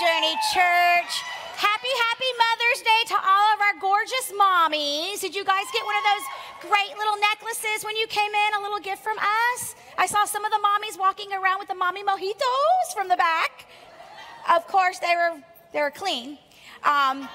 Journey Church. Happy, happy Mother's Day to all of our gorgeous mommies. Did you guys get one of those great little necklaces when you came in? A little gift from us? I saw some of the mommies walking around with the mommy mojitos from the back. Of course, they were, they were clean. Um,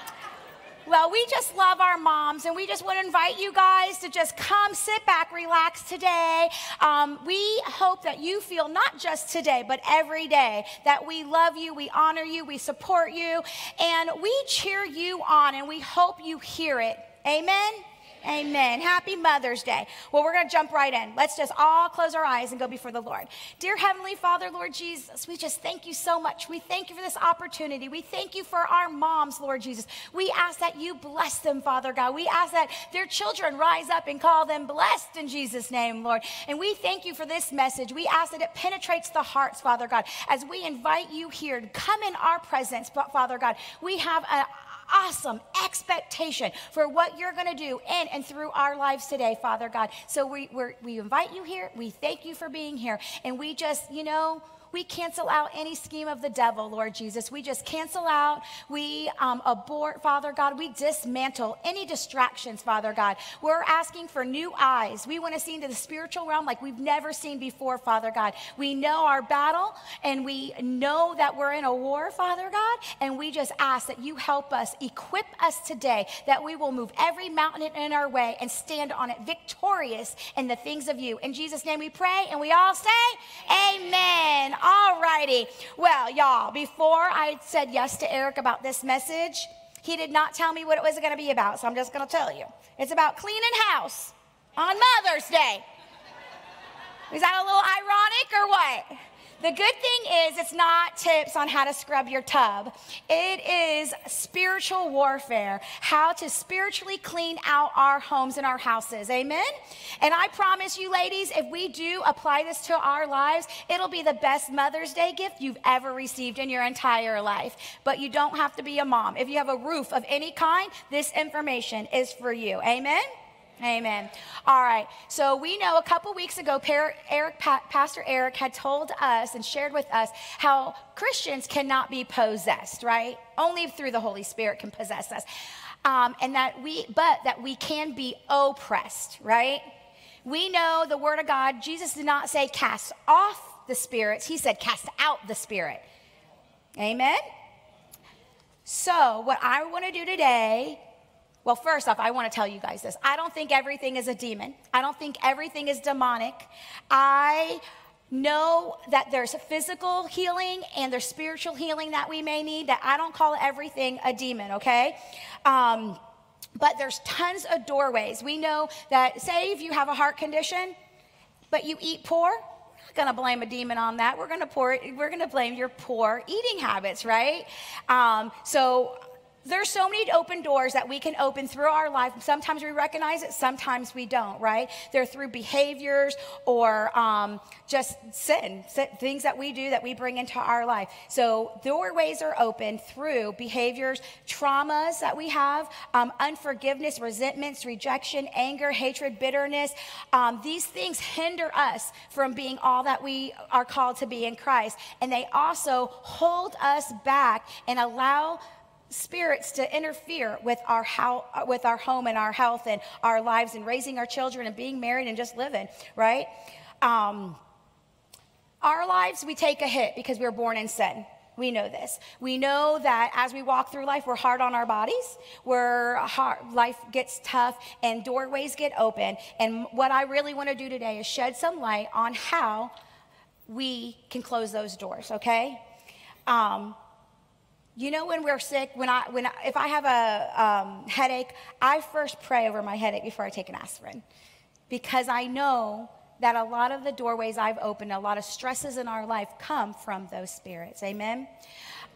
well, we just love our moms, and we just want to invite you guys to just come, sit back, relax today. Um, we hope that you feel not just today, but every day that we love you, we honor you, we support you, and we cheer you on, and we hope you hear it. Amen. Amen. Happy Mother's Day. Well, we're going to jump right in. Let's just all close our eyes and go before the Lord. Dear Heavenly Father, Lord Jesus, we just thank you so much. We thank you for this opportunity. We thank you for our moms, Lord Jesus. We ask that you bless them, Father God. We ask that their children rise up and call them blessed in Jesus' name, Lord. And we thank you for this message. We ask that it penetrates the hearts, Father God, as we invite you here to come in our presence, Father God. We have a awesome expectation for what you're going to do in and through our lives today, Father God. So we, we invite you here. We thank you for being here. And we just, you know, we cancel out any scheme of the devil, Lord Jesus. We just cancel out, we um, abort, Father God. We dismantle any distractions, Father God. We're asking for new eyes. We want to see into the spiritual realm like we've never seen before, Father God. We know our battle and we know that we're in a war, Father God. And we just ask that you help us, equip us today, that we will move every mountain in our way and stand on it victorious in the things of you. In Jesus' name we pray and we all say, Amen. All righty. Well, y'all, before I said yes to Eric about this message, he did not tell me what it was going to be about, so I'm just going to tell you. It's about cleaning house on Mother's Day. Is that a little ironic or what? The good thing is, it's not tips on how to scrub your tub. It is spiritual warfare, how to spiritually clean out our homes and our houses. Amen? And I promise you, ladies, if we do apply this to our lives, it'll be the best Mother's Day gift you've ever received in your entire life. But you don't have to be a mom. If you have a roof of any kind, this information is for you. Amen? Amen. All right. So we know a couple weeks ago, Eric, Pastor Eric had told us and shared with us how Christians cannot be possessed, right? Only through the Holy Spirit can possess us. Um, and that we, but that we can be oppressed, right? We know the Word of God. Jesus did not say cast off the spirits, He said cast out the spirit. Amen. So, what I want to do today well, first off, I want to tell you guys this. I don't think everything is a demon. I don't think everything is demonic. I know that there's physical healing and there's spiritual healing that we may need, that I don't call everything a demon, okay? Um, but there's tons of doorways. We know that, say, if you have a heart condition, but you eat poor, going to blame a demon on that. We're going to pour, we're going to blame your poor eating habits, right? Um, so there's so many open doors that we can open through our life. Sometimes we recognize it, sometimes we don't, right? They're through behaviors or um, just sin, things that we do that we bring into our life. So doorways are open through behaviors, traumas that we have, um, unforgiveness, resentments, rejection, anger, hatred, bitterness. Um, these things hinder us from being all that we are called to be in Christ. And they also hold us back and allow spirits to interfere with our how, with our home and our health and our lives and raising our children and being married and just living right um, our lives we take a hit because we were born in sin we know this. We know that as we walk through life, we're hard on our bodies, where life gets tough, and doorways get open. And what I really want to do today is shed some light on how we can close those doors, okay? Um, you know, when we're sick, when I, when if I have a um, headache, I first pray over my headache before I take an aspirin, because I know that a lot of the doorways I've opened, a lot of stresses in our life come from those spirits. Amen.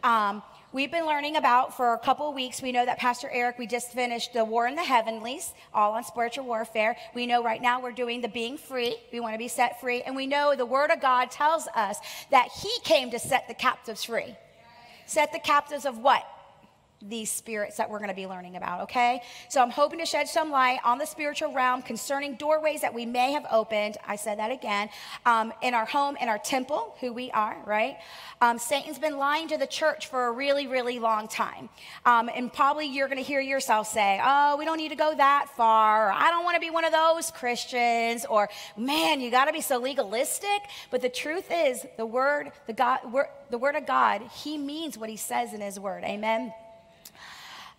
Um, we've been learning about for a couple of weeks. We know that Pastor Eric, we just finished the War in the Heavenlies, all on spiritual warfare. We know right now we're doing the being free. We want to be set free. And we know the Word of God tells us that He came to set the captives free. Set the captives of what? These spirits that we're going to be learning about, okay? So I'm hoping to shed some light on the spiritual realm concerning doorways that we may have opened. I said that again. Um, in our home, in our temple, who we are, right? Um, Satan's been lying to the church for a really, really long time. Um, and probably you're going to hear yourself say, oh, we don't need to go that far. Or, I don't want to be one of those Christians. Or, man, you got to be so legalistic. But the truth is, the word, the God, word, the word of God, he means what he says in his word. Amen.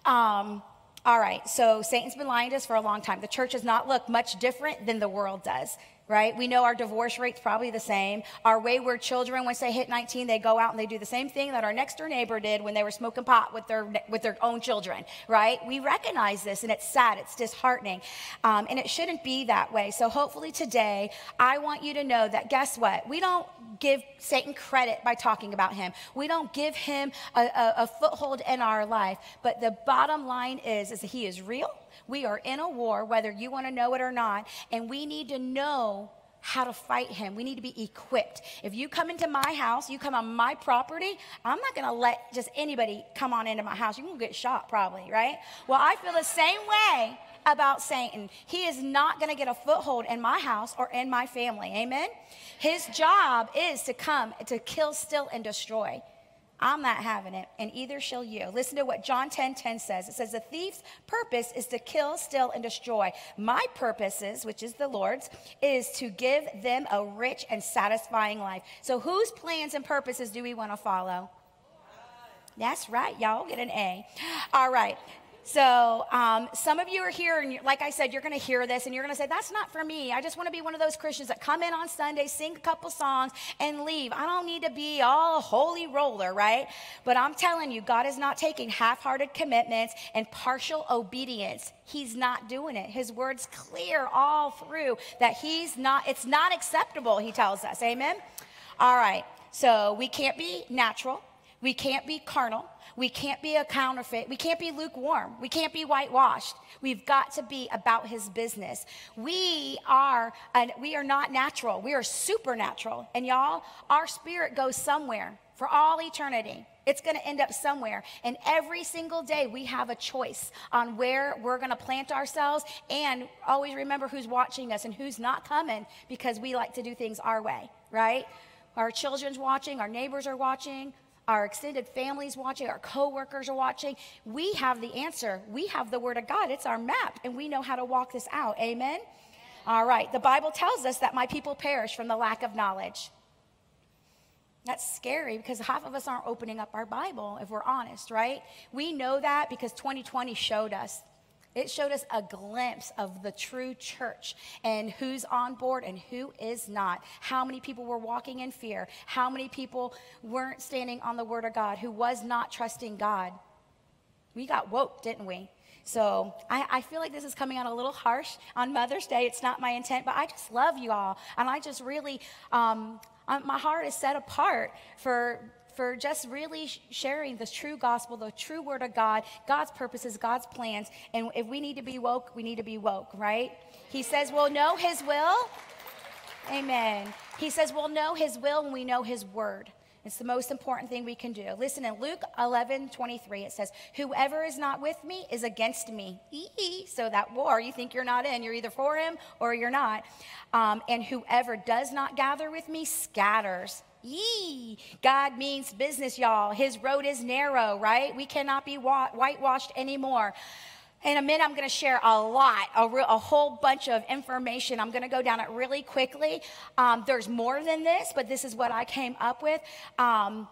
Um, all right, so Satan's been lying to us for a long time. The church does not look much different than the world does right? We know our divorce rate's probably the same. Our wayward children, once they hit 19, they go out and they do the same thing that our next door neighbor did when they were smoking pot with their, with their own children, right? We recognize this and it's sad, it's disheartening, um, and it shouldn't be that way. So hopefully today, I want you to know that guess what? We don't give Satan credit by talking about him. We don't give him a, a, a foothold in our life. But the bottom line is, is that he is real we are in a war, whether you want to know it or not, and we need to know how to fight him. We need to be equipped. If you come into my house, you come on my property, I'm not going to let just anybody come on into my house. You're going to get shot probably, right? Well, I feel the same way about Satan. He is not going to get a foothold in my house or in my family. Amen? His job is to come to kill, steal, and destroy. I'm not having it, and either shall you. Listen to what John 10 10 says. It says, The thief's purpose is to kill, steal, and destroy. My purposes, which is the Lord's, is to give them a rich and satisfying life. So, whose plans and purposes do we want to follow? That's right, y'all get an A. All right. So, um, some of you are here, and like I said, you're going to hear this, and you're going to say, That's not for me. I just want to be one of those Christians that come in on Sunday, sing a couple songs, and leave. I don't need to be all holy roller, right? But I'm telling you, God is not taking half hearted commitments and partial obedience. He's not doing it. His word's clear all through that He's not, it's not acceptable, He tells us. Amen? All right. So, we can't be natural, we can't be carnal. We can't be a counterfeit. We can't be lukewarm. We can't be whitewashed. We've got to be about his business. We are and we are not natural. We are supernatural. And y'all, our spirit goes somewhere for all eternity. It's going to end up somewhere. And every single day we have a choice on where we're going to plant ourselves and always remember who's watching us and who's not coming because we like to do things our way, right? Our children's watching, our neighbors are watching, our extended families watching, our coworkers are watching. We have the answer. We have the word of God. It's our map, and we know how to walk this out. Amen? All right. The Bible tells us that my people perish from the lack of knowledge. That's scary because half of us aren't opening up our Bible, if we're honest, right? We know that because 2020 showed us it showed us a glimpse of the true church and who's on board and who is not. How many people were walking in fear? How many people weren't standing on the word of God, who was not trusting God? We got woke, didn't we? So I, I, feel like this is coming out a little harsh on Mother's Day. It's not my intent, but I just love you all. And I just really, um, my heart is set apart for for just really sharing the true gospel, the true word of God, God's purposes, God's plans. And if we need to be woke, we need to be woke, right? He says we'll know his will. Amen. He says we'll know his will when we know his word. It's the most important thing we can do. Listen, in Luke 11 23, it says, Whoever is not with me is against me. So that war, you think you're not in, you're either for him or you're not. Um, and whoever does not gather with me scatters. Yee. God means business, y'all. His road is narrow, right? We cannot be whitewashed anymore. In a minute, I'm going to share a lot, a, re- a, whole bunch of information. I'm going to go down it really quickly. Um, there's more than this, but this is what I came up with. Um,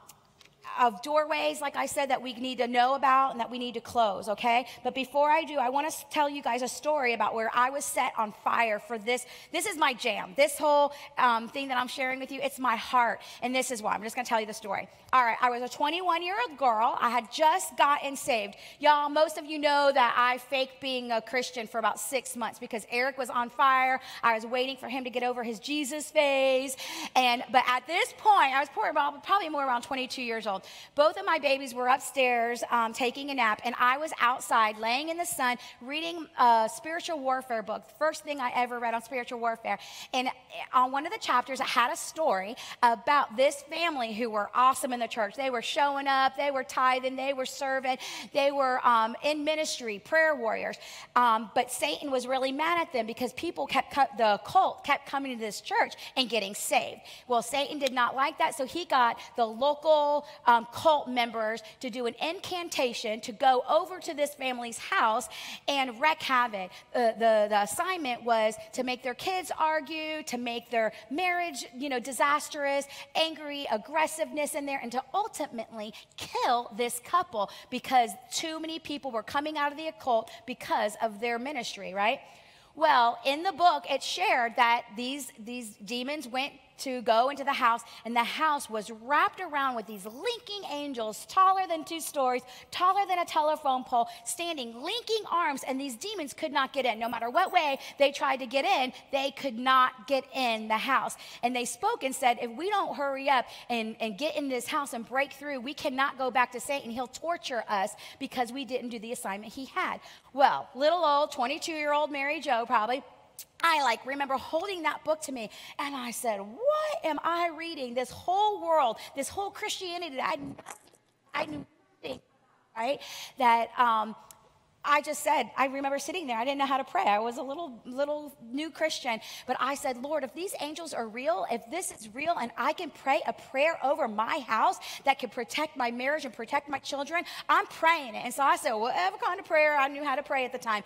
of doorways, like I said, that we need to know about and that we need to close, okay? But before I do, I want to tell you guys a story about where I was set on fire for this. This is my jam. This whole um, thing that I'm sharing with you, it's my heart. And this is why. I'm just going to tell you the story. All right, I was a 21 year old girl. I had just gotten saved. Y'all, most of you know that I faked being a Christian for about six months because Eric was on fire. I was waiting for him to get over his Jesus phase. And, but at this point, I was probably more around 22 years old. Old. Both of my babies were upstairs um, taking a nap, and I was outside laying in the sun reading a spiritual warfare book. First thing I ever read on spiritual warfare. And on one of the chapters, it had a story about this family who were awesome in the church. They were showing up, they were tithing, they were serving, they were um, in ministry, prayer warriors. Um, but Satan was really mad at them because people kept, the cult kept coming to this church and getting saved. Well, Satan did not like that, so he got the local um, cult members to do an incantation to go over to this family's house and wreak havoc. Uh, the, the assignment was to make their kids argue, to make their marriage, you know, disastrous, angry, aggressiveness in there, and to ultimately kill this couple because too many people were coming out of the occult because of their ministry, right? Well, in the book, it shared that these, these demons went to go into the house, and the house was wrapped around with these linking angels, taller than two stories, taller than a telephone pole, standing, linking arms, and these demons could not get in. No matter what way they tried to get in, they could not get in the house. And they spoke and said, If we don't hurry up and, and get in this house and break through, we cannot go back to Satan. He'll torture us because we didn't do the assignment he had. Well, little old 22 year old Mary Jo probably I like remember holding that book to me and I said, What am I reading? This whole world, this whole Christianity that I, I knew, right? That um, I just said, I remember sitting there. I didn't know how to pray. I was a little, little new Christian. But I said, Lord, if these angels are real, if this is real, and I can pray a prayer over my house that can protect my marriage and protect my children, I'm praying it. And so I said, whatever kind of prayer I knew how to pray at the time,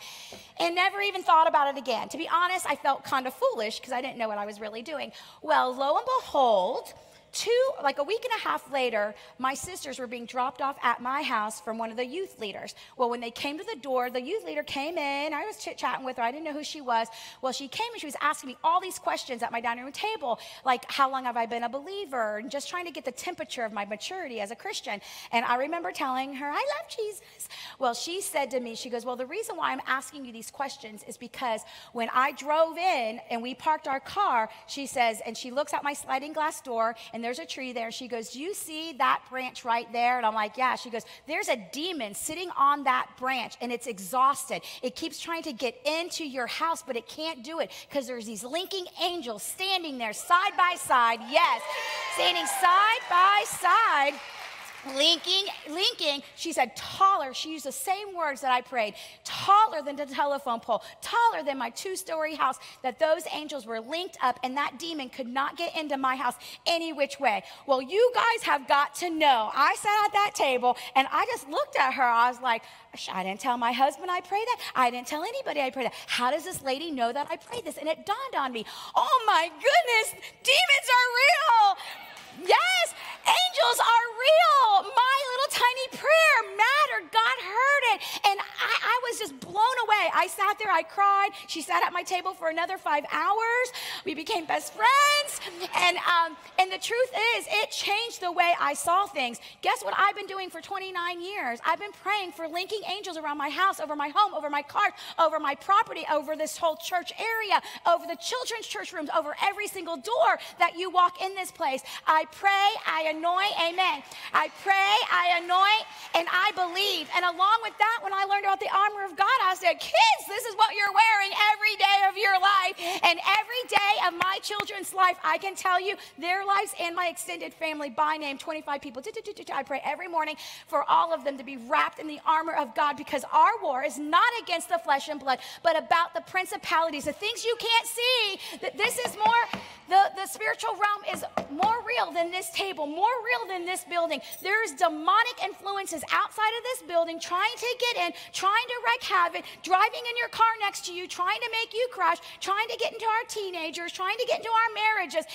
and never even thought about it again. To be honest, I felt kind of foolish because I didn't know what I was really doing. Well, lo and behold, two, like a week and a half later, my sisters were being dropped off at my house from one of the youth leaders. Well, when they came to the door, the youth leader came in. I was chit chatting with her. I didn't know who she was. Well, she came and she was asking me all these questions at my dining room table, like how long have I been a believer, and just trying to get the temperature of my maturity as a Christian. And I remember telling her, I love Jesus. Well, she said to me, she goes, Well, the reason why I'm asking you these questions is because when I drove in and we parked our car, she says, and she looks out my sliding glass door, and there's a tree there. She goes, Do you see that branch right there? And I'm like, Yeah. She goes, There's a demon sitting on that branch and it's exhausted. It keeps trying to get into your house, but it can't do it because there's these linking angels standing there side by side. Yes, standing side by side linking, linking, she said taller. She used the same words that I prayed taller than the telephone pole, taller than my two story house, that those angels were linked up and that demon could not get into my house any which way. Well, you guys have got to know. I sat at that table and I just looked at her. I was like, I didn't tell my husband I prayed that. I didn't tell anybody I prayed that. How does this lady know that I prayed this? And it dawned on me, oh my goodness, demons are real. Yes, angels are real. My little tiny prayer mattered. God heard it. And I, I, was just blown away. I sat there, I cried. She sat at my table for another five hours. We became best friends. And, um, and the truth is, it changed the way I saw things. Guess what I've been doing for 29 years? I've been praying for linking angels around my house, over my home, over my car, over my property, over this whole church area, over the children's church rooms, over every single door that you walk in this place. I I pray, I anoint, amen. I pray, I anoint, and I believe. And along with that, when I learned about the armor of God, I said, kids, this is what you're wearing every day of your life. And every of my children's life, I can tell you their lives and my extended family by name, 25 people. I pray every morning for all of them to be wrapped in the armor of God because our war is not against the flesh and blood, but about the principalities, the things you can't see. That this is more, the, the spiritual realm is more real than this table, more real than this building. There's demonic influences outside of this building trying to get in, trying to wreak havoc, driving in your car next to you, trying to make you crash, trying to get into our teenagers, trying to get into our marriages.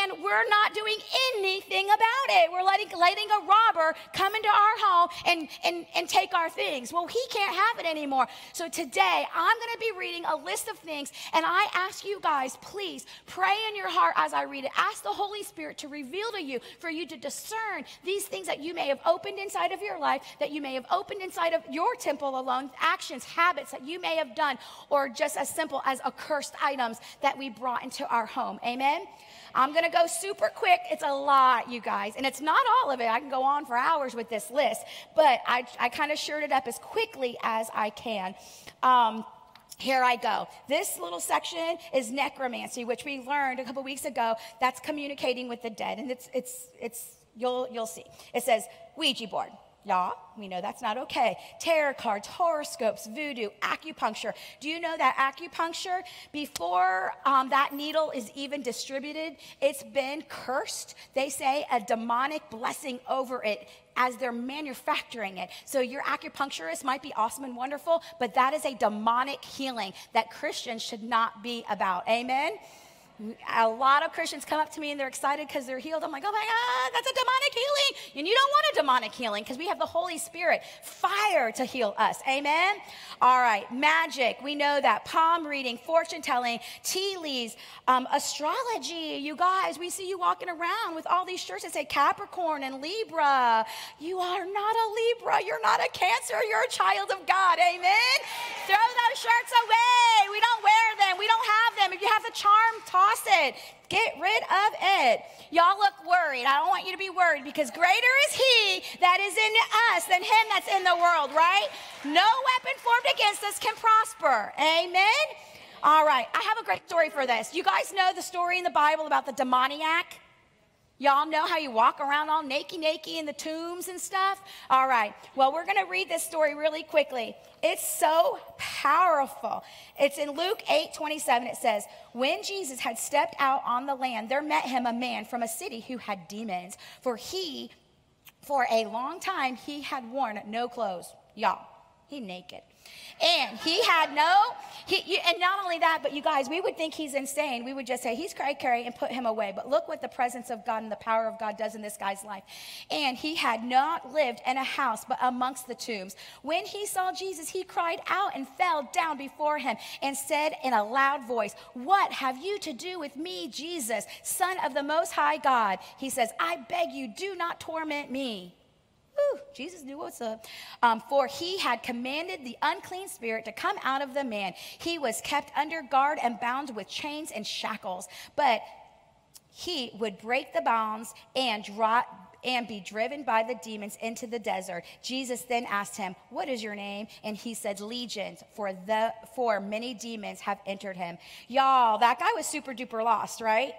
And we're not doing anything about it. We're letting, letting a robber come into our home and, and, and take our things. Well, he can't have it anymore. So today, I'm going to be reading a list of things, and I ask you guys, please pray in your heart as I read it. Ask the Holy Spirit to reveal to you, for you to discern these things that you may have opened inside of your life life that you may have opened inside of your temple alone, actions, habits that you may have done, or just as simple as accursed items that we brought into our home. Amen? I'm going to go super quick. It's a lot, you guys. And it's not all of it. I can go on for hours with this list, but I, I kind of shared it up as quickly as I can. Um, here I go. This little section is necromancy, which we learned a couple weeks ago. That's communicating with the dead, and it's it's it's you'll you'll see. It says Ouija board. Y'all, we know that's not okay. Tarot cards, horoscopes, voodoo, acupuncture. Do you know that acupuncture, before um, that needle is even distributed, it's been cursed? They say a demonic blessing over it as they're manufacturing it. So your acupuncturist might be awesome and wonderful, but that is a demonic healing that Christians should not be about. Amen? A lot of Christians come up to me and they're excited because they're healed. I'm like, oh my God, that's a demonic healing. And you don't want a demonic healing because we have the Holy Spirit, fire to heal us. Amen? All right, magic. We know that. Palm reading, fortune telling, tea leaves, um, astrology. You guys, we see you walking around with all these shirts that say Capricorn and Libra. You are not a Libra. You're not a Cancer. You're a child of God. Amen? Throw those shirts away. We don't wear them. We don't have them. If you have the charm, toss it. Get rid of it. Y'all look worried. I don't want you to be worried because greater is He that is in us than Him that's in the world, right? No weapon formed against us can prosper. Amen? All right. I have a great story for this. You guys know the story in the Bible about the demoniac? Y'all know how you walk around all naked, naked in the tombs and stuff? All right. Well, we're going to read this story really quickly. It's so powerful. It's in Luke 8 27. It says, When Jesus had stepped out on the land, there met him a man from a city who had demons. For he, for a long time, he had worn no clothes. Y'all, he naked. And he had no, he, and not only that, but you guys, we would think he's insane. We would just say, he's cray cray and put him away. But look what the presence of God and the power of God does in this guy's life. And he had not lived in a house, but amongst the tombs. When he saw Jesus, he cried out and fell down before him and said in a loud voice, What have you to do with me, Jesus, Son of the Most High God? He says, I beg you, do not torment me. Whew, Jesus knew what's up. Um, for he had commanded the unclean spirit to come out of the man. He was kept under guard and bound with chains and shackles. But he would break the bonds and drop and be driven by the demons into the desert. Jesus then asked him, "What is your name?" And he said, "Legions, for the for many demons have entered him." Y'all, that guy was super duper lost, right?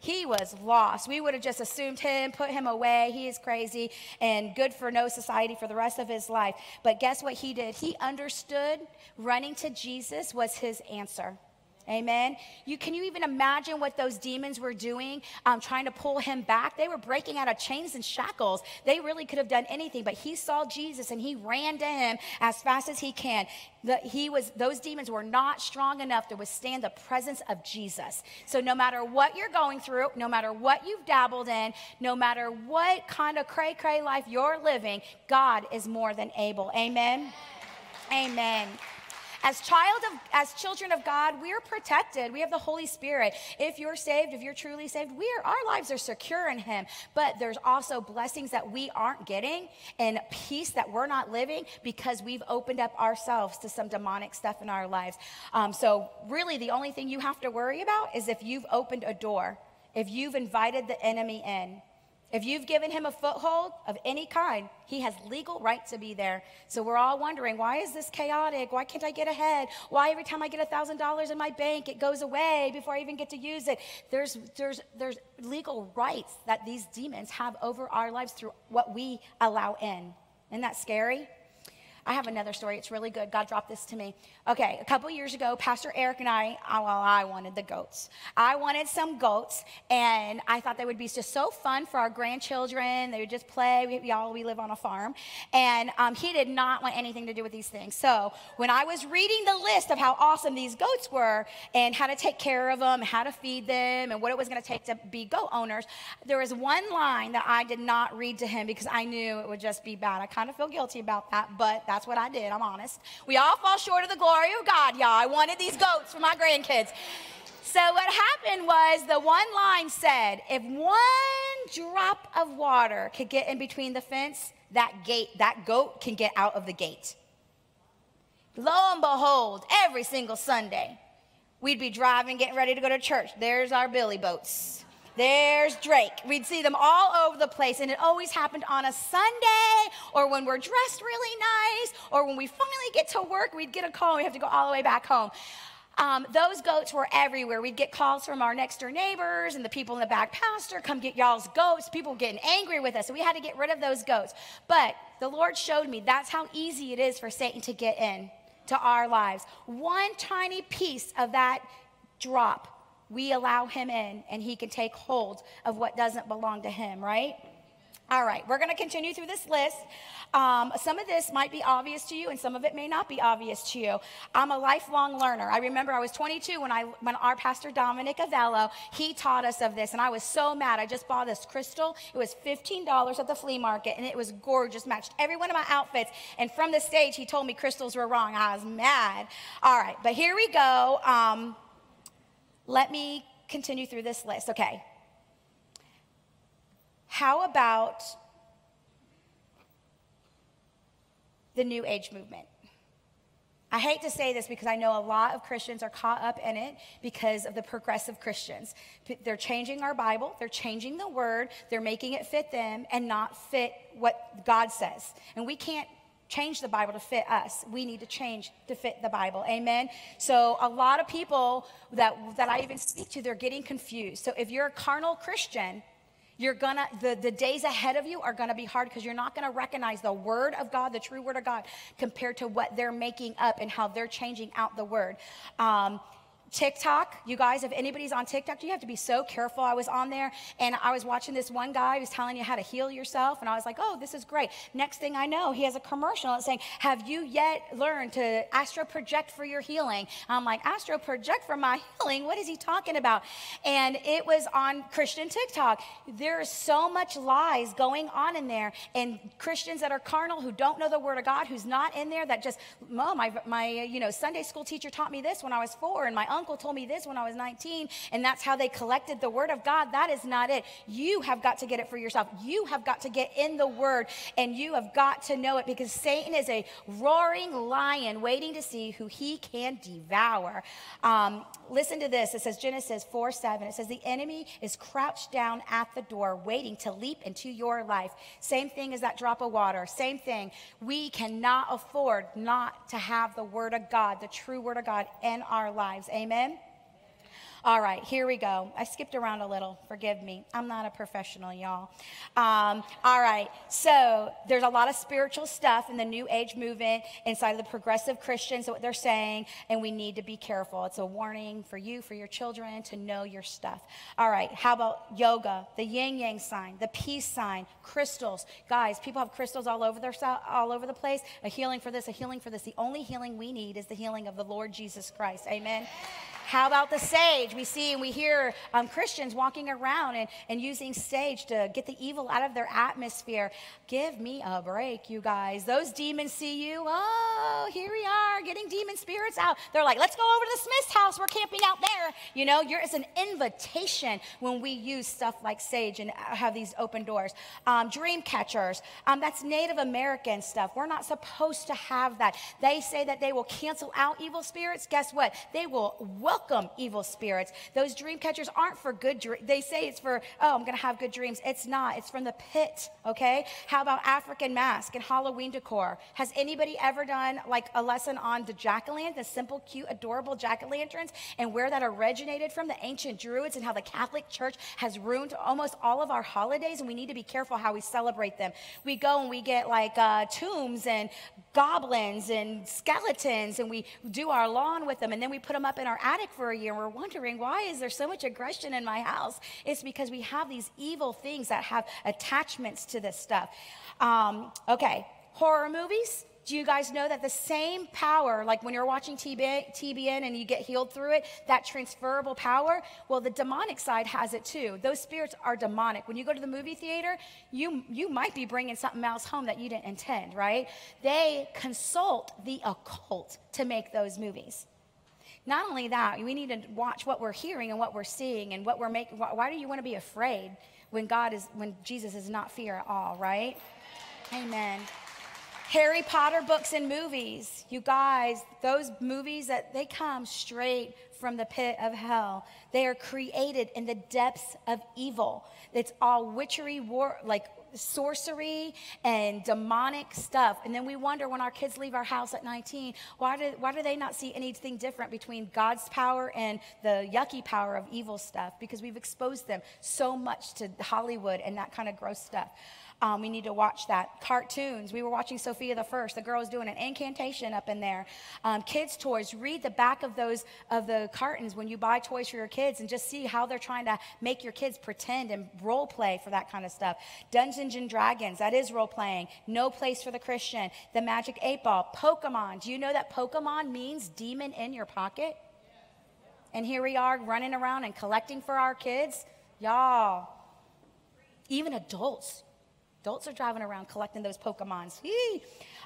He was lost. We would have just assumed him, put him away. He is crazy and good for no society for the rest of his life. But guess what he did? He understood running to Jesus was his answer. Amen. You can you even imagine what those demons were doing, um, trying to pull him back? They were breaking out of chains and shackles. They really could have done anything, but he saw Jesus and he ran to him as fast as he can. The, he was those demons were not strong enough to withstand the presence of Jesus. So no matter what you're going through, no matter what you've dabbled in, no matter what kind of cray cray life you're living, God is more than able. Amen. Amen. As child of as children of God, we're protected. We have the Holy Spirit. If you're saved, if you're truly saved, we are our lives are secure in him. But there's also blessings that we aren't getting and peace that we're not living because we've opened up ourselves to some demonic stuff in our lives. Um, so really the only thing you have to worry about is if you've opened a door, if you've invited the enemy in. If you've given him a foothold of any kind, he has legal right to be there. So we're all wondering, why is this chaotic? Why can't I get ahead? Why every time I get $1,000 in my bank, it goes away before I even get to use it? There's, there's, there's legal rights that these demons have over our lives through what we allow in. Isn't that scary? I have another story. It's really good. God dropped this to me. Okay, a couple years ago, Pastor Eric and I, uh, well, I wanted the goats. I wanted some goats, and I thought they would be just so fun for our grandchildren. They would just play. We, we all we live on a farm, and um, he did not want anything to do with these things. So when I was reading the list of how awesome these goats were and how to take care of them, how to feed them, and what it was going to take to be goat owners, there was one line that I did not read to him because I knew it would just be bad. I kind of feel guilty about that, but that's what I did. I'm honest. We all fall short of the glory of God, y'all. I wanted these goats for my grandkids. So what happened was the one line said, if one drop of water could get in between the fence, that gate, that goat can get out of the gate. Lo and behold, every single Sunday, we'd be driving, getting ready to go to church. There's our Billy boats. There's Drake. We'd see them all over the place, and it always happened on a Sunday or when we're dressed really nice or when we finally get to work, we'd get a call and we have to go all the way back home. Um, those goats were everywhere. We'd get calls from our next door neighbors and the people in the back pastor, come get y'all's goats. People getting angry with us. So we had to get rid of those goats. But the Lord showed me that's how easy it is for Satan to get in to our lives. One tiny piece of that drop we allow him in and he can take hold of what doesn't belong to him, right? All right, we're going to continue through this list. Um, some of this might be obvious to you, and some of it may not be obvious to you. I'm a lifelong learner. I remember I was 22 when I when our pastor Dominic Avello he taught us of this, and I was so mad. I just bought this crystal. It was $15 at the flea market, and it was gorgeous, matched every one of my outfits. And from the stage, he told me crystals were wrong. I was mad. All right, but here we go. Um, let me continue through this list. Okay. How about the New Age movement? I hate to say this because I know a lot of Christians are caught up in it because of the progressive Christians. They're changing our Bible, they're changing the word, they're making it fit them and not fit what God says. And we can't change the Bible to fit us. We need to change to fit the Bible. Amen. So a lot of people that that I even speak to, they're getting confused. So if you're a carnal Christian, you're gonna the, the days ahead of you are gonna be hard because you're not gonna recognize the word of God, the true word of God, compared to what they're making up and how they're changing out the word. Um, TikTok, you guys, if anybody's on TikTok, you have to be so careful. I was on there and I was watching this one guy who was telling you how to heal yourself, and I was like, oh, this is great. Next thing I know, he has a commercial saying, Have you yet learned to astro project for your healing? I'm like, Astro project for my healing? What is he talking about? And it was on Christian TikTok. There's so much lies going on in there, and Christians that are carnal who don't know the word of God, who's not in there, that just, oh, my, my you know, Sunday school teacher taught me this when I was four, and my uncle told me this when I was 19, and that's how they collected the word of God. That is not it. You have got to get it for yourself. You have got to get in the word, and you have got to know it because Satan is a roaring lion waiting to see who he can devour. Um, listen to this. It says Genesis 4 7. It says, The enemy is crouched down at the door, waiting to leap into your life. Same thing as that drop of water. Same thing. We cannot afford not to have the word of God, the true word of God in our lives. Amen. Amen? All right, here we go. I skipped around a little. Forgive me. I'm not a professional, y'all. Um, all right, so there's a lot of spiritual stuff in the New Age movement inside of the progressive Christians, what they're saying, and we need to be careful. It's a warning for you, for your children, to know your stuff. All right, how about yoga, the yin yang sign, the peace sign, crystals? Guys, people have crystals all over their all over the place. A healing for this, a healing for this. The only healing we need is the healing of the Lord Jesus Christ. Amen. How about the sage? We see and we hear um, Christians walking around and, and using sage to get the evil out of their atmosphere. Give me a break, you guys. Those demons see you. Oh, here we are getting demon spirits out. They're like, let's go over to the Smith's house. We're camping out there. You know, it's an invitation when we use stuff like sage and have these open doors. Um, dream catchers, um, that's Native American stuff. We're not supposed to have that. They say that they will cancel out evil spirits. Guess what? They will welcome welcome evil spirits. Those dream catchers aren't for good dreams. They say it's for, oh, I'm going to have good dreams. It's not. It's from the pit, okay? How about African mask and Halloween decor? Has anybody ever done like a lesson on the jack-o'-lantern, the simple, cute, adorable jack-o'-lanterns and where that originated from, the ancient Druids and how the Catholic Church has ruined almost all of our holidays and we need to be careful how we celebrate them. We go and we get like uh, tombs and goblins and skeletons and we do our lawn with them and then we put them up in our attic for a year and we're wondering why is there so much aggression in my house? It's because we have these evil things that have attachments to this stuff. Um, okay, horror movies. Do you guys know that the same power, like when you're watching TBN and you get healed through it, that transferable power, well, the demonic side has it too. Those spirits are demonic. When you go to the movie theater, you, you might be bringing something else home that you didn't intend, right? They consult the occult to make those movies. Not only that, we need to watch what we're hearing and what we're seeing and what we're making. Why do you want to be afraid when God is, when Jesus is not fear at all, right? Amen. Harry Potter books and movies. You guys, those movies that they come straight from the pit of hell. They are created in the depths of evil. It's all witchery, war, like sorcery and demonic stuff. And then we wonder when our kids leave our house at 19, why do, why do they not see anything different between God's power and the yucky power of evil stuff? Because we've exposed them so much to Hollywood and that kind of gross stuff. Um, we need to watch that. Cartoons. We were watching Sofia the First. The girl was doing an incantation up in there. Um, kids' toys. Read the back of those of the cartons when you buy toys for your kids, and just see how they're trying to make your kids pretend and role play for that kind of stuff. Dungeons and Dragons. That is role playing. No place for the Christian. The Magic Eight Ball. Pokemon. Do you know that Pokemon means demon in your pocket? And here we are running around and collecting for our kids. Y'all, even adults, Adults are driving around collecting those Pokemons.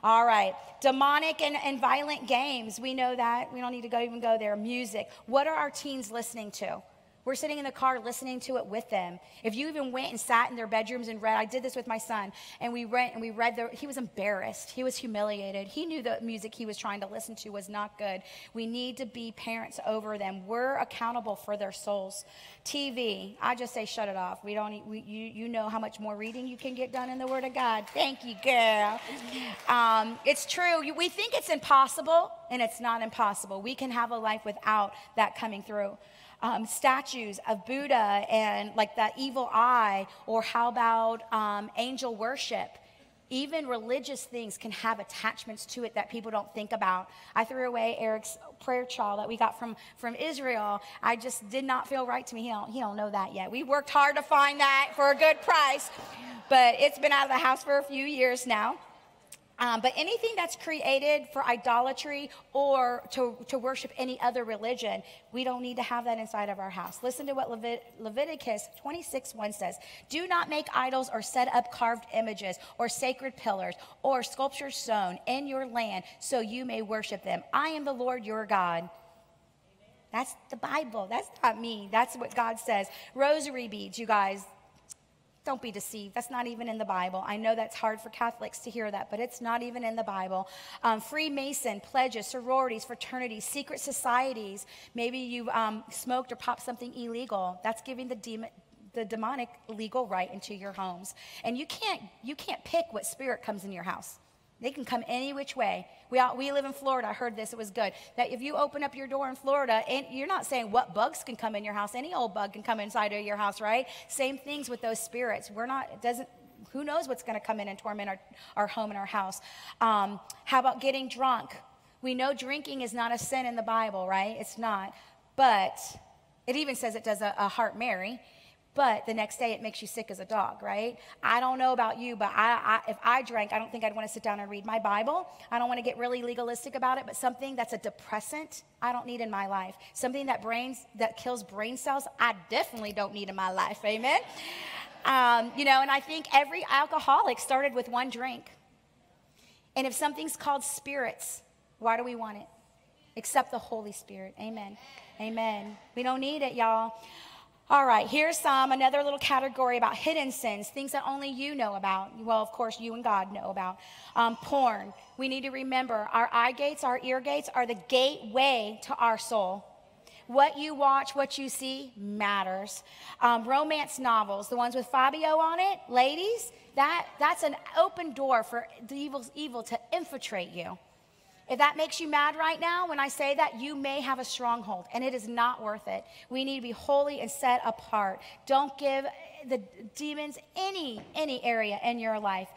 All right. Demonic and, and violent games. We know that. We don't need to go even go there. Music. What are our teens listening to? We're sitting in the car listening to it with them. If you even went and sat in their bedrooms and read, I did this with my son, and we read and we read. The, he was embarrassed. He was humiliated. He knew the music he was trying to listen to was not good. We need to be parents over them. We're accountable for their souls. TV, I just say shut it off. We don't. We, you you know how much more reading you can get done in the Word of God. Thank you, girl. Um, it's true. We think it's impossible, and it's not impossible. We can have a life without that coming through um, statues of Buddha and like that evil eye, or how about um, angel worship? Even religious things can have attachments to it that people don't think about. I threw away Eric's prayer shawl that we got from, from Israel. I just did not feel right to me. He don't, he don't know that yet. We worked hard to find that for a good price, but it's been out of the house for a few years now. Um, but anything that's created for idolatry or to, to worship any other religion, we don't need to have that inside of our house. Listen to what Levit- Leviticus 26 1 says Do not make idols or set up carved images or sacred pillars or sculptures stone in your land so you may worship them. I am the Lord your God. That's the Bible. That's not me. That's what God says. Rosary beads, you guys. Don't be deceived. That's not even in the Bible. I know that's hard for Catholics to hear that, but it's not even in the Bible. Um, Freemason, pledges, sororities, fraternities, secret societies. Maybe you um, smoked or popped something illegal. That's giving the demon, the demonic legal right into your homes. And you can't, you can't pick what spirit comes in your house. They can come any which way. We, all, we live in Florida. I heard this. It was good. That if you open up your door in Florida, and you're not saying what bugs can come in your house. Any old bug can come inside of your house, right? Same things with those spirits. We're not, it doesn't, who knows what's going to come in and torment our, our home and our house. Um, how about getting drunk? We know drinking is not a sin in the Bible, right? It's not. But it even says it does a, a heart merry but the next day it makes you sick as a dog, right? I don't know about you, but I, I, if I drank, I don't think I'd want to sit down and read my Bible. I don't want to get really legalistic about it, but something that's a depressant, I don't need in my life. Something that brains that kills brain cells, I definitely don't need in my life. Amen. Um, you know, and I think every alcoholic started with one drink. And if something's called spirits, why do we want it? Except the Holy Spirit. Amen. Amen. We don't need it, y'all. All right, here's some, another little category about hidden sins, things that only you know about. Well, of course, you and God know about. Um, porn. We need to remember our eye gates, our ear gates are the gateway to our soul. What you watch, what you see matters. Um, romance novels, the ones with Fabio on it, ladies, that, that's an open door for the evil, evil to infiltrate you. If that makes you mad right now, when I say that, you may have a stronghold, and it is not worth it. We need to be holy and set apart. Don't give the demons any any area in your life.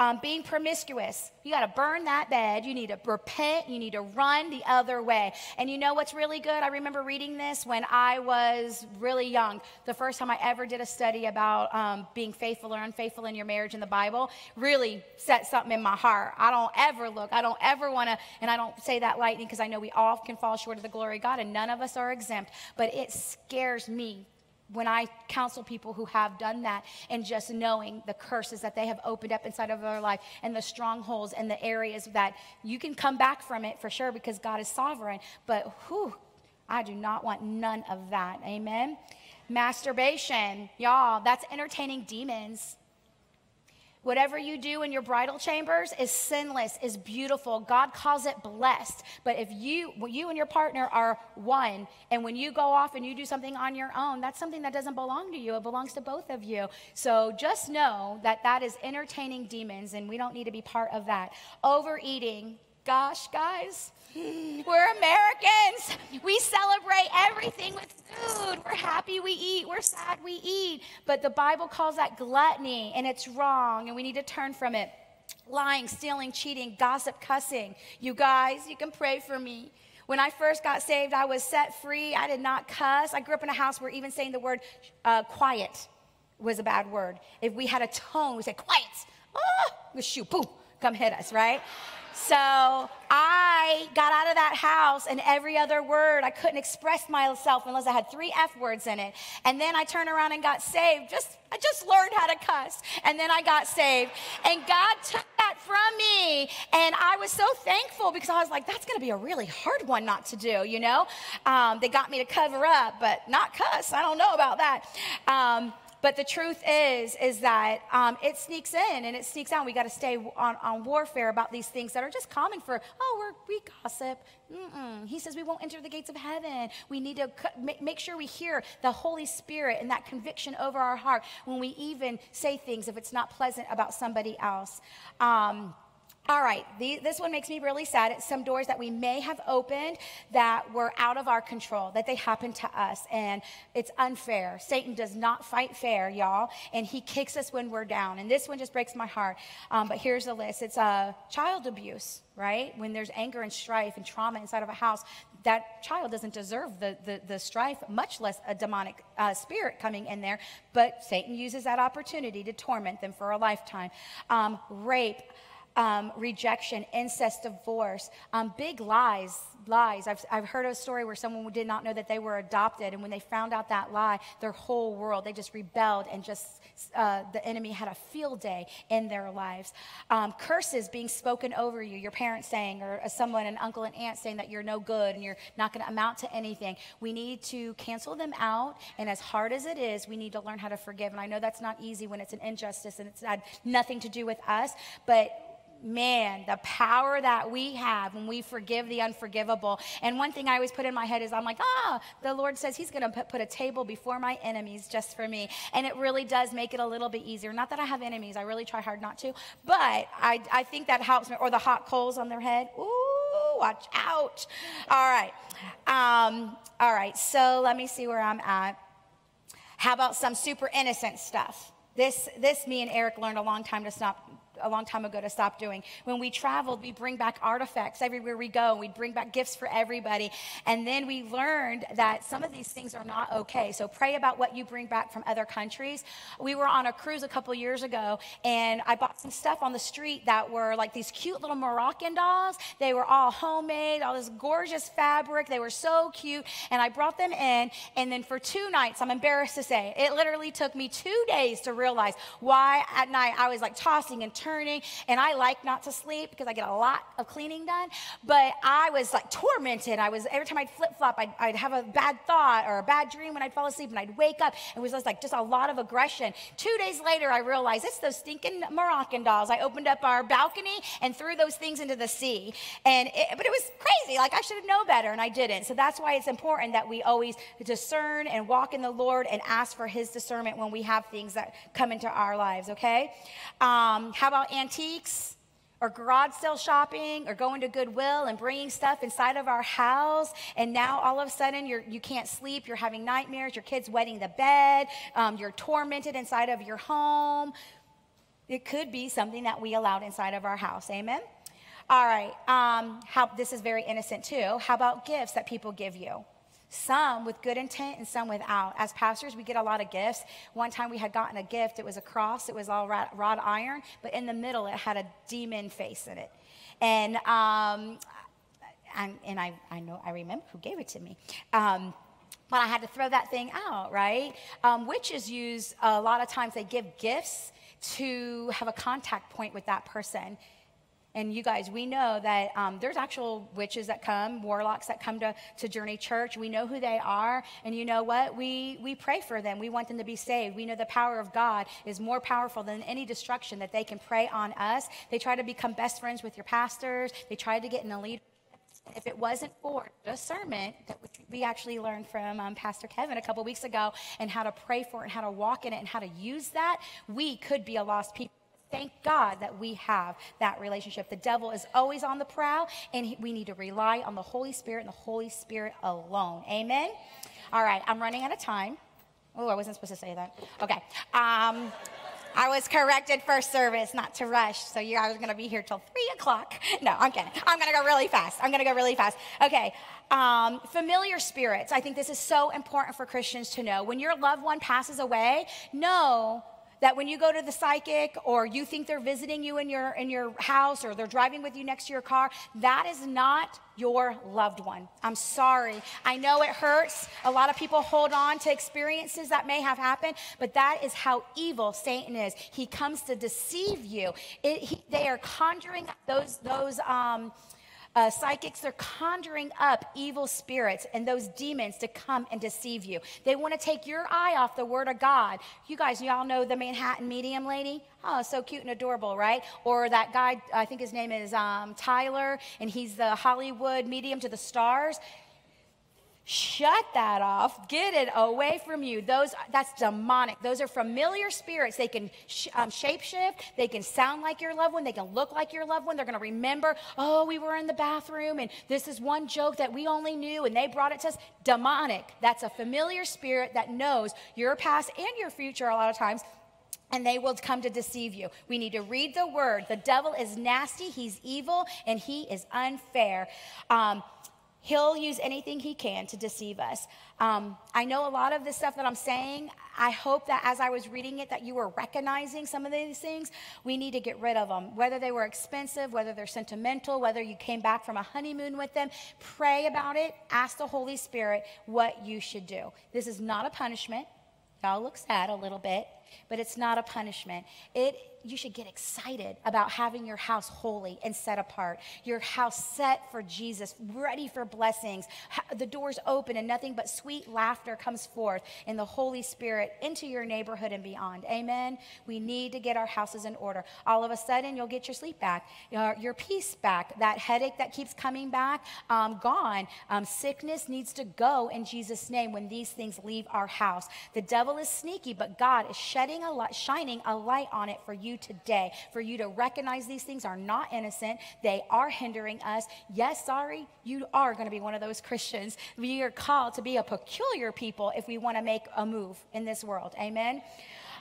Um, being promiscuous, you got to burn that bed. You need to repent. You need to run the other way. And you know what's really good? I remember reading this when I was really young. The first time I ever did a study about um, being faithful or unfaithful in your marriage in the Bible really set something in my heart. I don't ever look, I don't ever want to, and I don't say that lightly because I know we all can fall short of the glory of God and none of us are exempt, but it scares me when I counsel people who have done that and just knowing the curses that they have opened up inside of their life and the strongholds and the areas that you can come back from it for sure because God is sovereign. But whew, I do not want none of that. Amen. Masturbation, y'all, that's entertaining demons. Whatever you do in your bridal chambers is sinless, is beautiful. God calls it blessed. But if you, you and your partner are one, and when you go off and you do something on your own, that's something that doesn't belong to you. It belongs to both of you. So just know that that is entertaining demons, and we don't need to be part of that. Overeating, gosh, guys, we're Americans. We celebrate everything with food. We're happy we eat. We're sad we eat. But the Bible calls that gluttony, and it's wrong, and we need to turn from it. Lying, stealing, cheating, gossip, cussing. You guys, you can pray for me. When I first got saved, I was set free. I did not cuss. I grew up in a house where even saying the word uh, quiet was a bad word. If we had a tone, we said quiet. Ah, the shoe, boom, come hit us, right? So I got out of that house, and every other word, I couldn't express myself unless I had three F words in it. And then I turned around and got saved. Just I just learned how to cuss, and then I got saved. And God took that from me, and I was so thankful because I was like, "That's going to be a really hard one not to do," you know. Um, they got me to cover up, but not cuss. I don't know about that. Um, but the truth is, is that um, it sneaks in and it sneaks out. We got to stay on, on warfare about these things that are just common for, oh, we're, we gossip. Mm-mm. He says we won't enter the gates of heaven. We need to make sure we hear the Holy Spirit and that conviction over our heart when we even say things if it's not pleasant about somebody else. Um, all right, the, this one makes me really sad. It's some doors that we may have opened that were out of our control, that they happened to us, and it's unfair. Satan does not fight fair, y'all, and he kicks us when we're down. And this one just breaks my heart. Um, but here's the list it's uh, child abuse, right? When there's anger and strife and trauma inside of a house, that child doesn't deserve the, the, the strife, much less a demonic uh, spirit coming in there. But Satan uses that opportunity to torment them for a lifetime. Um, rape um, rejection, incest, divorce, um, big lies. Lies. I've, I've heard a story where someone did not know that they were adopted, and when they found out that lie, their whole world, they just rebelled, and just uh, the enemy had a field day in their lives. Um, curses being spoken over you, your parents saying, or someone, an uncle and aunt saying that you're no good and you're not going to amount to anything. We need to cancel them out, and as hard as it is, we need to learn how to forgive. And I know that's not easy when it's an injustice and it's had nothing to do with us, but man, the power that we have when we forgive the unforgivable. And one thing I always put in my head is I'm like, ah, the Lord says He's going to put a table before my enemies just for me. And it really does make it a little bit easier. Not that I have enemies, I really try hard not to, but I, I think that helps me. Or the hot coals on their head. Ooh, watch out. All right. Um, all right, so let me see where I'm at. How about some super innocent stuff? This, this me and Eric learned a long time to stop a long time ago to stop doing. When we traveled, we bring back artifacts everywhere we go. We'd bring back gifts for everybody. And then we learned that some of these things are not okay. So pray about what you bring back from other countries. We were on a cruise a couple years ago, and I bought some stuff on the street that were like these cute little Moroccan dolls. They were all homemade, all this gorgeous fabric. They were so cute. And I brought them in, and then for two nights, I'm embarrassed to say, it literally took me two days to realize why at night I was like tossing and turning turning, and I like not to sleep because I get a lot of cleaning done. But I was like tormented. I was every time I'd flip flop, I'd, I'd, have a bad thought or a bad dream when I'd fall asleep, and I'd wake up. It was just like just a lot of aggression. Two days later, I realized it's those stinking Moroccan dolls. I opened up our balcony and threw those things into the sea, and it, but it was crazy. Like I should have known better, and I didn't. So that's why it's important that we always discern and walk in the Lord and ask for His discernment when we have things that come into our lives. Okay. Um, how about about antiques or garage sale shopping or going to Goodwill and bringing stuff inside of our house. And now all of a sudden you're, you can't sleep, you're having nightmares, your kid's wetting the bed, um, you're tormented inside of your home. It could be something that we allowed inside of our house. Amen? All right. Um, how, this is very innocent too. How about gifts that people give you? Some with good intent and some without. As pastors, we get a lot of gifts. One time we had gotten a gift, it was a cross, it was all wrought iron, but in the middle it had a demon face in it. And, um, and, and I, I know, I remember who gave it to me. Um, but I had to throw that thing out, right? Um, witches use a lot of times they give gifts to have a contact point with that person And you guys, we know that um, there's actual witches that come, warlocks that come to, to Journey Church. We know who they are. And you know what? We, we pray for them. We want them to be saved. We know the power of God is more powerful than any destruction that they can pray on us. They try to become best friends with your pastors, they try to get in the lead if it wasn't for discernment that we actually learned from um, Pastor Kevin a couple weeks ago and how to pray for it and how to walk in it and how to use that, we could be a lost people. Thank God that we have that relationship. The devil is always on the prowl, and we need to rely on the Holy Spirit and the Holy Spirit alone. Amen? All right, I'm running out of time. Oh, I wasn't supposed to say that. Okay. Um, I was corrected first service not to rush, so you guys are going to be here till 3 o'clock. No, I'm kidding. I'm going to go really fast. I'm going to go really fast. Okay. Um, familiar spirits. I think this is so important for Christians to know. When your loved one passes away, know that when you go to the psychic or you think they're visiting you in your in your house or they're driving with you next to your car that is not your loved one. I'm sorry. I know it hurts. A lot of people hold on to experiences that may have happened but that is how evil satan is. He comes to deceive you. It, he, they are conjuring those those um, uh, psychics, they're conjuring up evil spirits and those demons to come and deceive you. They want to take your eye off the word of God. You guys, y'all know the Manhattan medium lady? Oh, so cute and adorable, right? Or that guy, I think his name is um, Tyler, and he's the Hollywood medium to the stars. Shut that off. Get it away from you. Those that's demonic. Those are familiar spirits. They can sh- um, shapeshift. They can sound like your loved one. They can look like your loved one. They're going to remember. Oh, we were in the bathroom, and this is one joke that we only knew, and they brought it to us. Demonic. That's a familiar spirit that knows your past and your future. A lot of times, and they will come to deceive you. We need to read the word. The devil is nasty, he's evil, and he is unfair. Um, He'll use anything he can to deceive us. Um, I know a lot of the stuff that I'm saying. I hope that as I was reading it, that you were recognizing some of these things. We need to get rid of them, whether they were expensive, whether they're sentimental, whether you came back from a honeymoon with them. Pray about it. Ask the Holy Spirit what you should do. This is not a punishment. Y'all look sad a little bit, but it's not a punishment. It you should get excited about having your house holy and set apart, your house set for Jesus, ready for blessings, the doors open and nothing but sweet laughter comes forth in the Holy Spirit into your neighborhood and beyond. Amen. We need to get our houses in order. All of a sudden, you'll get your sleep back, your, your peace back, that headache that keeps coming back, um, gone. Um, sickness needs to go in Jesus' name when these things leave our house. The devil is sneaky, but God is shedding a light, shining a light on it for you today, for you to recognize these things are not innocent. They are hindering us. Yes, sorry, you are going to be one of those Christians. We are called to be a peculiar people if we want to make a move in this world. Amen.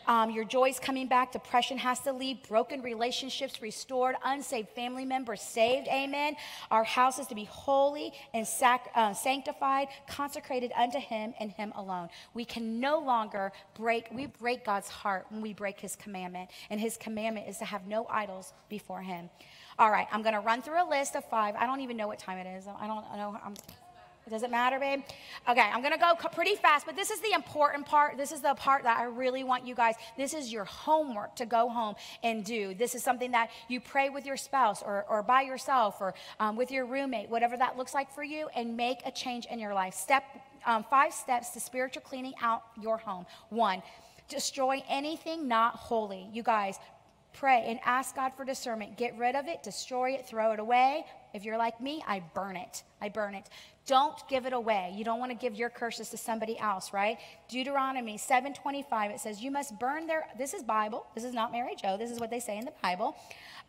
Um, your joy's coming back. Depression has to leave. Broken relationships restored. Unsaved family members saved. Amen. Our house is to be holy and sac- uh, sanctified, consecrated unto Him and Him alone. We can no longer break, we break God's heart when we break His commandment. And His commandment is to have no idols before Him. All right, I'm going to run through a list of five. I don't even know what time it is. I don't know. I'm, does it matter, babe? Okay, I'm gonna go pretty fast, but this is the important part. This is the part that I really want you guys. This is your homework to go home and do. This is something that you pray with your spouse or, or by yourself or um, with your roommate, whatever that looks like for you, and make a change in your life. Step um, five steps to spiritual cleaning out your home. One, destroy anything not holy. You guys, pray and ask God for discernment. Get rid of it, destroy it, throw it away. If you're like me, I burn it. I burn it. Don't give it away. You don't want to give your curses to somebody else, right? Deuteronomy 7:25 it says you must burn their this is Bible. This is not Mary Jo. This is what they say in the Bible.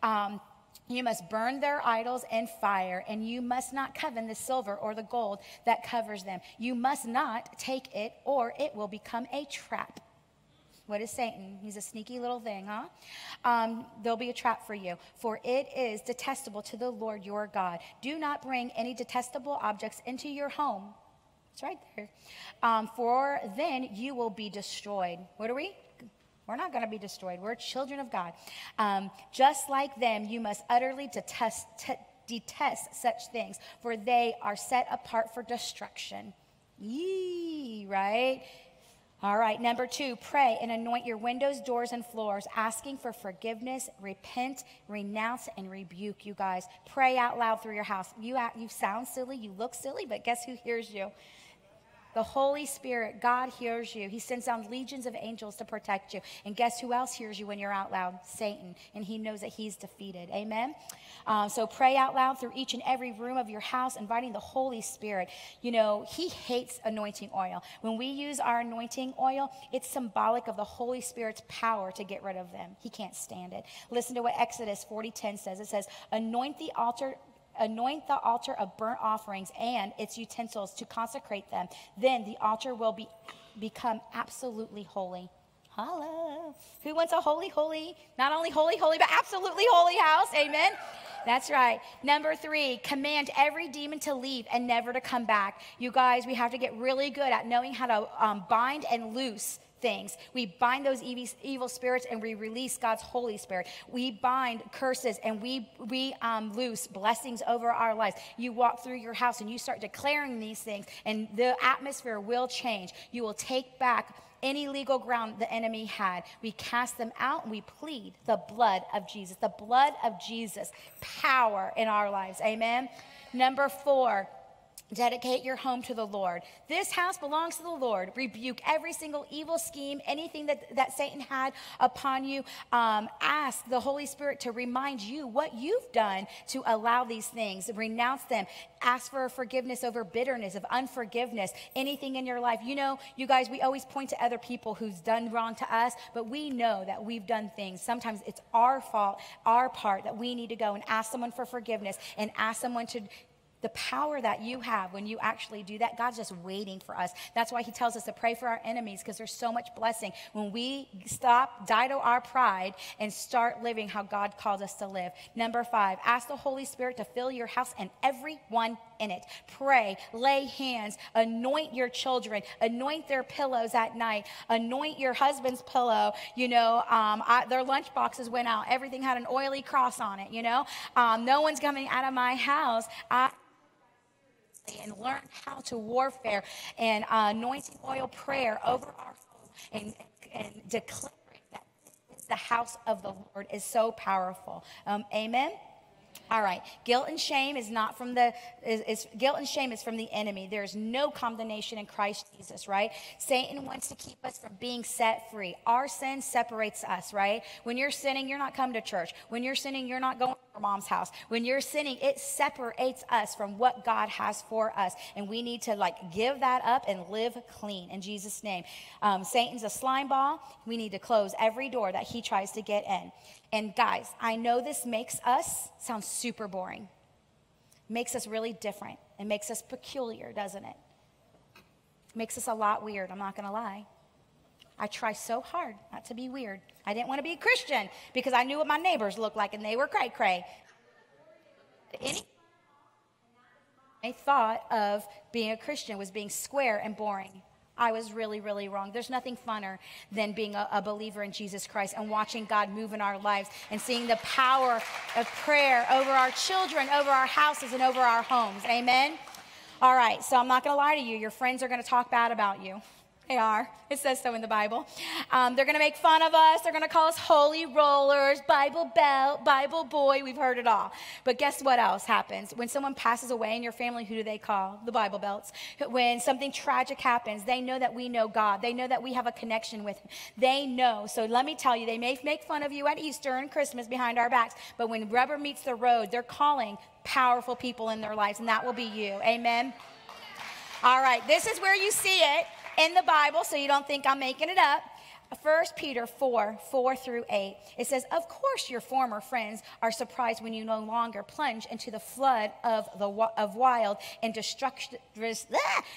Um, you must burn their idols in fire, and you must not covet the silver or the gold that covers them. You must not take it, or it will become a trap. What is Satan? He's a sneaky little thing, huh? Um, there'll be a trap for you. For it is detestable to the Lord your God. Do not bring any detestable objects into your home. It's right there. Um, for then you will be destroyed. What are we? We're not going to be destroyed. We're children of God. Um, just like them, you must utterly detest, t- detest such things, for they are set apart for destruction. Yee, right? All right, number two, pray and anoint your windows, doors, and floors, asking for forgiveness, repent, renounce, and rebuke, you guys. Pray out loud through your house. You, you sound silly, you look silly, but guess who hears you? The Holy Spirit, God hears you. He sends down legions of angels to protect you. And guess who else hears you when you're out loud? Satan. And he knows that he's defeated. Amen? Um, so pray out loud through each and every room of your house, inviting the Holy Spirit. You know, he hates anointing oil. When we use our anointing oil, it's symbolic of the Holy Spirit's power to get rid of them. He can't stand it. Listen to what Exodus 40:10 says. It says, Anoint the altar anoint the altar of burnt offerings and its utensils to consecrate them. Then the altar will be, become absolutely holy. Holla. Who wants a holy, holy, not only holy, holy, but absolutely holy house? Amen. That's right. Number three, command every demon to leave and never to come back. You guys, we have to get really good at knowing how to um, bind and loose things. We bind those evil spirits and we release God's Holy Spirit. We bind curses and we, we um, loose blessings over our lives. You walk through your house and you start declaring these things, and the atmosphere will change. You will take back any legal ground the enemy had. We cast them out and we plead the blood of Jesus, the blood of Jesus, power in our lives. Amen. Number four, Dedicate your home to the Lord. This house belongs to the Lord. Rebuke every single evil scheme, anything that, that Satan had upon you. Um, ask the Holy Spirit to remind you what you've done to allow these things. Renounce them. Ask for forgiveness over bitterness, of unforgiveness, anything in your life. You know, you guys, we always point to other people who's done wrong to us, but we know that we've done things. Sometimes it's our fault, our part that we need to go and ask someone for forgiveness and ask someone to the power that you have when you actually do that, God's just waiting for us. That's why He tells us to pray for our enemies because there's so much blessing when we stop, die to our pride, and start living how God called us to live. Number five, ask the Holy Spirit to fill your house and everyone in it. Pray, lay hands, anoint your children, anoint their pillows at night, anoint your husband's pillow. You know, um, I, their lunch boxes went out, everything had an oily cross on it, you know. Um, no one's coming out of my house. I, and learn how to warfare and uh, anointing oil prayer over our home and, and declaring that the house of the Lord is so powerful. Um, amen. All right. Guilt and shame is not from the is, is, guilt and shame is from the enemy. There is no condemnation in Christ Jesus, right? Satan wants to keep us from being set free. Our sin separates us, right? When you're sinning, you're not coming to church. When you're sinning, you're not going mom's house. When you're sinning, it separates us from what God has for us. And we need to like give that up and live clean in Jesus' name. Um, Satan's a slime ball. We need to close every door that he tries to get in. And guys, I know this makes us sound super boring, makes us really different. It makes us peculiar, doesn't it? Makes us a lot weird, I'm not gonna lie. I try so hard not to be weird. I didn't want to be a Christian because I knew what my neighbors looked like and they were cray cray. Any I thought of being a Christian was being square and boring. I was really, really wrong. There's nothing funner than being a, a, believer in Jesus Christ and watching God move in our lives and seeing the power of prayer over our children, over our houses, and over our homes. Amen? All right, so I'm not going to lie to you. Your friends are going to talk bad about you. They are. It says so in the Bible. Um, they're going to make fun of us. They're going to call us holy rollers, Bible belt, Bible boy. We've heard it all. But guess what else happens? When someone passes away in your family, who do they call? The Bible belts. When something tragic happens, they know that we know God. They know that we have a connection with Him. They know. So let me tell you, they may make fun of you at Easter and Christmas behind our backs, but when rubber meets the road, they're calling powerful people in their lives, and that will be you. Amen. All right, this is where you see it in the Bible, so you don't think I'm making it up. 1 Peter 4 4 through 8. It says, Of course, your former friends are surprised when you no longer plunge into the flood of, the, of wild and destructive,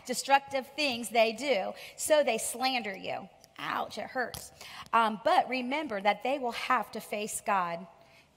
destructive things they do. So they slander you. Ouch, it hurts. Um, but remember that they will have to face God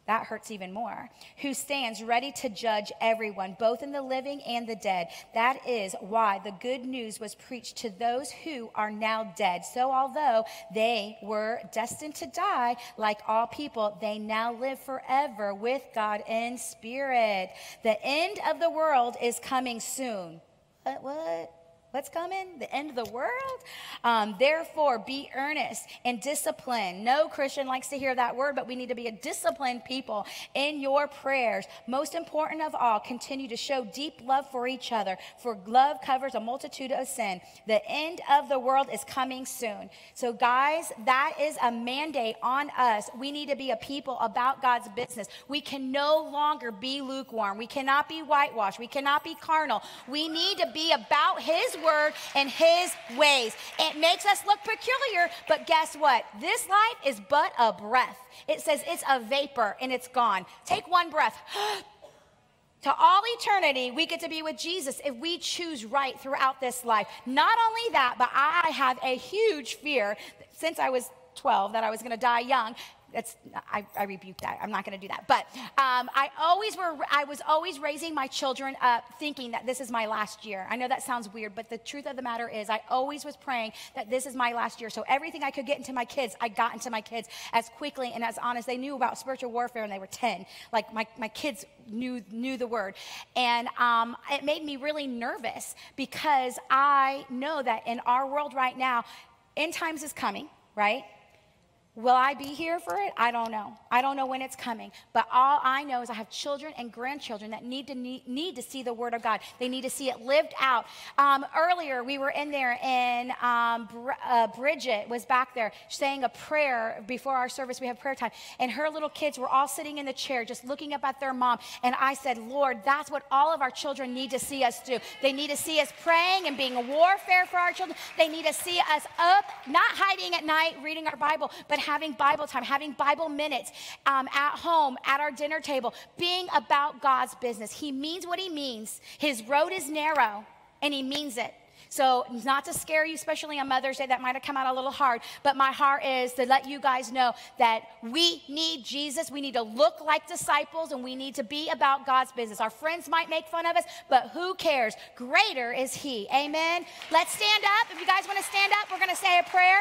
that hurts even more. Who stands ready to judge everyone, both in the living and the dead. That is why the good news was preached to those who are now dead. So, although they were destined to die, like all people, they now live forever with God in spirit. The end of the world is coming soon. What? What? What's coming? The end of the world? Um, therefore, be earnest and disciplined. No Christian likes to hear that word, but we need to be a disciplined people in your prayers. Most important of all, continue to show deep love for each other, for love covers a multitude of sin. The end of the world is coming soon. So, guys, that is a mandate on us. We need to be a people about God's business. We can no longer be lukewarm. We cannot be whitewashed. We cannot be carnal. We need to be about His word and his ways. It makes us look peculiar, but guess what? This life is but a breath. It says it's a vapor and it's gone. Take one breath. to all eternity, we get to be with Jesus if we choose right throughout this life. Not only that, but I have a huge fear since I was 12 that I was going to die young that's I, I rebuke that. I'm not going to do that. But um, I always were. I was always raising my children up, thinking that this is my last year. I know that sounds weird, but the truth of the matter is, I always was praying that this is my last year. So everything I could get into my kids, I got into my kids as quickly and as honest. They knew about spiritual warfare when they were 10. Like my my kids knew knew the word, and um, it made me really nervous because I know that in our world right now, end times is coming. Right? Will I be here for it? I don't know. I don't know when it's coming. But all I know is I have children and grandchildren that need to need, need to see the Word of God. They need to see it lived out. Um, earlier, we were in there, and um, Br- uh, Bridget was back there saying a prayer before our service. We have prayer time, and her little kids were all sitting in the chair, just looking up at their mom. And I said, Lord, that's what all of our children need to see us do. They need to see us praying and being a warfare for our children. They need to see us up, not hiding at night reading our Bible, but having Bible time, having Bible minutes um, at home, at our dinner table, being about God's business. He means what he means. His road is narrow, and he means it. So, not to scare you, especially on Mother's Day, that might have come out a little hard, but my heart is to let you guys know that we need Jesus. We need to look like disciples and we need to be about God's business. Our friends might make fun of us, but who cares? Greater is He. Amen. Let's stand up. If you guys want to stand up, we're going to say a prayer.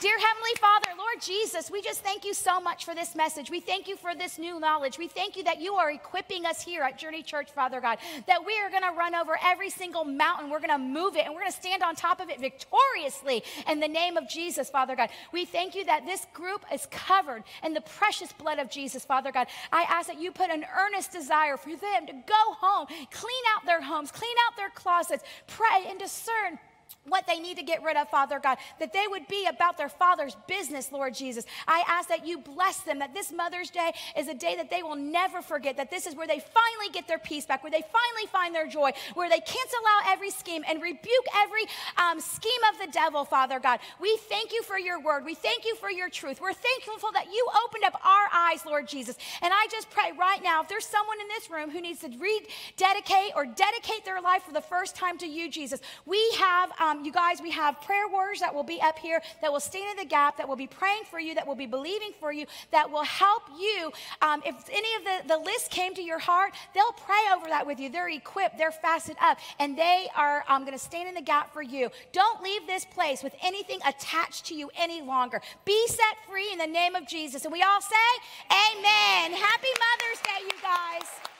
Dear Heavenly Father, Lord Jesus, we just thank you so much for this message. We thank you for this new knowledge. We thank you that you are equipping us here at Journey Church, Father God, that we are going to run over every single mountain. We're going to move it and we're going to stand on top of it victoriously in the name of Jesus, Father God. We thank you that this group is covered in the precious blood of Jesus, Father God. I ask that you put an earnest desire for them to go home, clean out their homes, clean out their closets, pray and discern what they need to get rid of, Father God, that they would be about their Father's business, Lord Jesus. I ask that you bless them, that this Mother's Day is a day that they will never forget, that this is where they finally get their peace back, where they finally find their joy, where they cancel out every scheme and rebuke every um, scheme of the devil, Father God. We thank you for your word. We thank you for your truth. We're thankful that you opened up our eyes, Lord Jesus. And I just pray right now, if there's someone in this room who needs to rededicate or dedicate their life for the first time to you, Jesus, we have. Um, um, you guys, we have prayer warriors that will be up here that will stand in the gap, that will be praying for you, that will be believing for you, that will help you. Um, if any of the, the list came to your heart, they'll pray over that with you. They're equipped, they're fastened up, and they are um, going to stand in the gap for you. Don't leave this place with anything attached to you any longer. Be set free in the name of Jesus. And we all say, Amen. Happy Mother's Day, you guys.